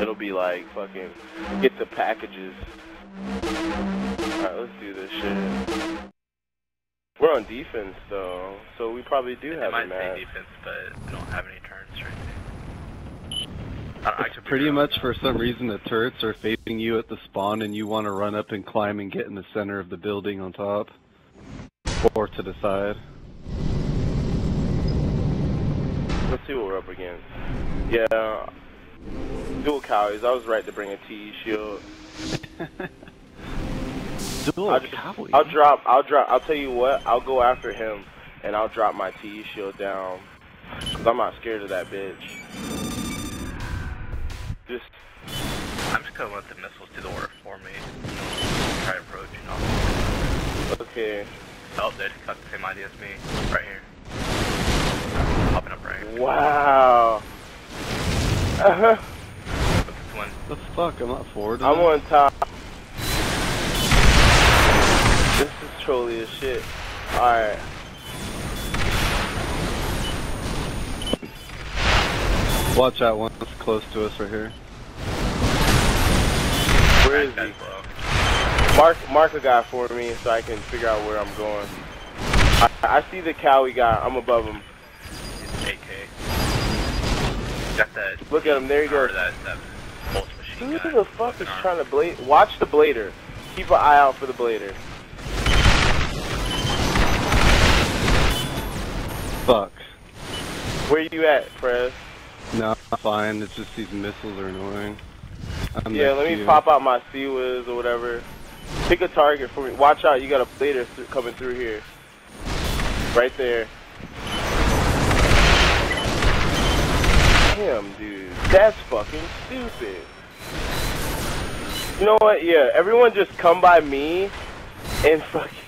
It'll be like fucking get the packages. Alright, let's do this shit. We're on defense though, so we probably do It have a might map. say defense, but we don't have any turns or anything. I, I It's pretty much for some reason the turrets are facing you at the spawn and you want to run up and climb and get in the center of the building on top. Or to the side. Let's see what we're up against. Yeah, dual cowies. I was right to bring a TE shield. Dual I'll, just- I'll drop. I'll drop. I'll tell you what. I'll go after him, and I'll drop my TE shield down. Cause I'm not scared of that bitch. Just I'm just gonna let the missiles do the work for me. Try approaching them. okay. Oh, they just got the same idea as me. Right here. Popping up right. Wow. Uh-huh. What's this one? The fuck? I'm not forward. I'm on top. This is trolly as shit. Alright. Watch out, one's close to us right here. Where is That he? Mark, mark a guy for me so I can figure out where I'm going. I, I see the cowie guy. I'm above him. It's AK. Got that. Look at him. There he or goes. That, that pulse machine Who the fuck is trying to blade? Watch the blader. Keep an eye out for the blader. Fuck. Where you at, Prez? No, I'm fine. It's just these missiles are annoying. I'm Yeah, let me you. pop out my CIWS or whatever. Pick a target for me. Watch out, you got a blader th- coming through here. Right there. Damn, dude. That's fucking stupid. You know what? Yeah, everyone just come by me and fucking.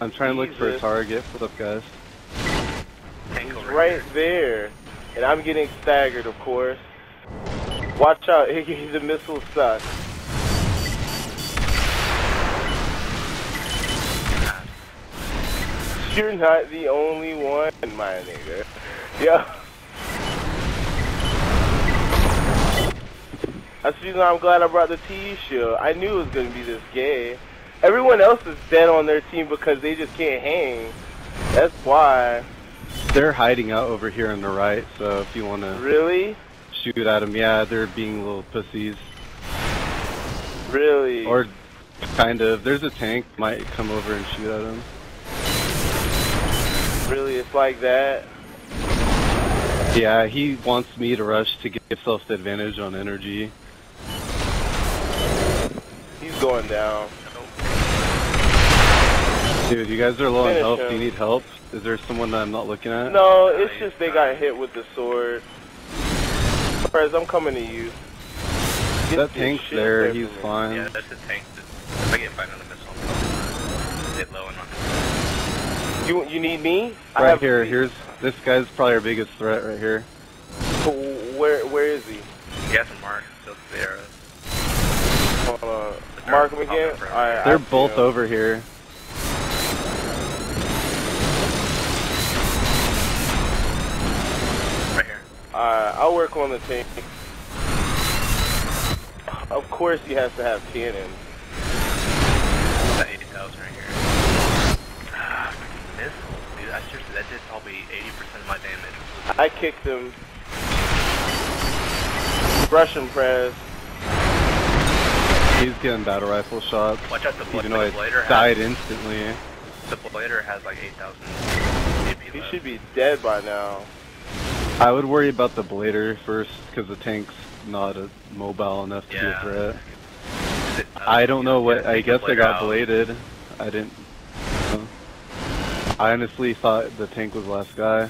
I'm trying to look for a target. What's up, guys? Over right there. And I'm getting staggered, of course. Watch out, the missile sucks. You're not the only one, my nigga. Yeah. That's the reason I'm glad I brought the T shield. I knew it was gonna be this gay. Everyone else is dead on their team because they just can't hang. That's why. They're hiding out over here on the right, so if you want to Really? shoot at them, yeah, they're being little pussies. Really? Or kind of. There's a tank might come over and shoot at them. Really, like that. Yeah, he wants me to rush to give himself the advantage on energy. He's going down. Dude, you guys are low on Finish health. Do you need help? Is there someone that I'm not looking at? No, it's just they got hit with the sword. Perez, I'm coming to you. Get That this tank's shit there. He's from fine. Yeah, that's a tank. If I get find another missile, get low and on. You you need me? I Right have- here. Here's this guy's probably our biggest threat right here. Where where is he? He hasn't marked, so there. Hold on. Mark him again. All right, I They're see both him. over here. Right here. Alright, I'll work on the tank. Of course he has to have cannons. That 80,000 right here. Dude. That seriously, that did probably 80% of my damage. I kicked him. Russian press. He's getting battle rifle shots. Watch out, the, bla- Even the though I blader died has, instantly. the blader has like 8,000 AP He left. should be dead by now. I would worry about the blader first because the tank's not a mobile enough to Yeah. be a threat. It- uh, I don't know what. I guess I got out. bladed. I didn't. Know. I honestly thought the tank was the last guy.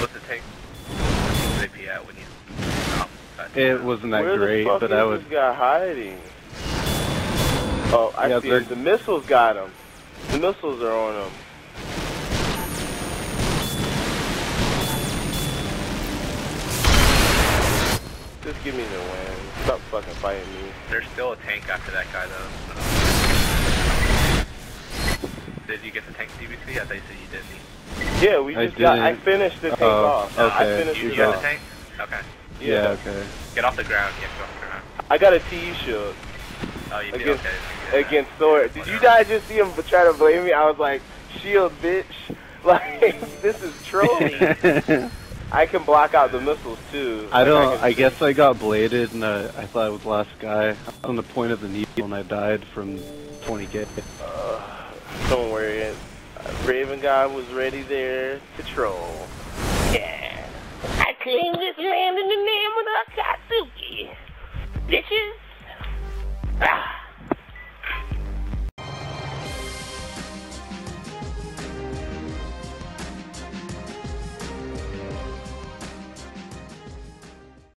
What's the tank? What's the AP at when you... Oh, It wasn't that Where great, the fuck but is I would. this guy hiding? Oh, I Yeah, see they're- The missiles got him. The missiles are on him. Just give me the win. Stop fucking fighting me. There's still a tank after that guy, though. Uzi? I thought you said you didn't. Yeah, we I just got. I finished the tank Oh, off. I okay. finished You it got off. the tank? Okay. Yeah, okay. Get off the ground. Yeah, get off the ground. I got a T shield Oh, you did? Against- Okay. Yeah. against Thor. Did you guys just see him try to blame me? I was like, shield, bitch. Like this is trolling. I can block out the missiles too. I don't. can I see- guess I got bladed, and uh, I thought I was the last guy on the point of the needle, and I died from 20k. Uh, don't worry. Raven God was ready there to troll. Yeah. I claim this land in the name of Akatsuki. Bitches.